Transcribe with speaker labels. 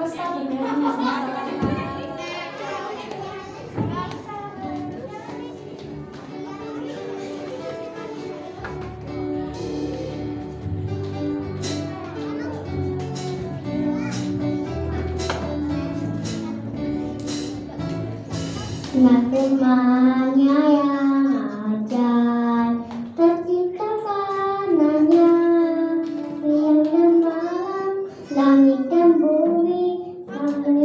Speaker 1: resah
Speaker 2: yang ajar tercinta kanannya yang dan Langit dan bumi. Thank you.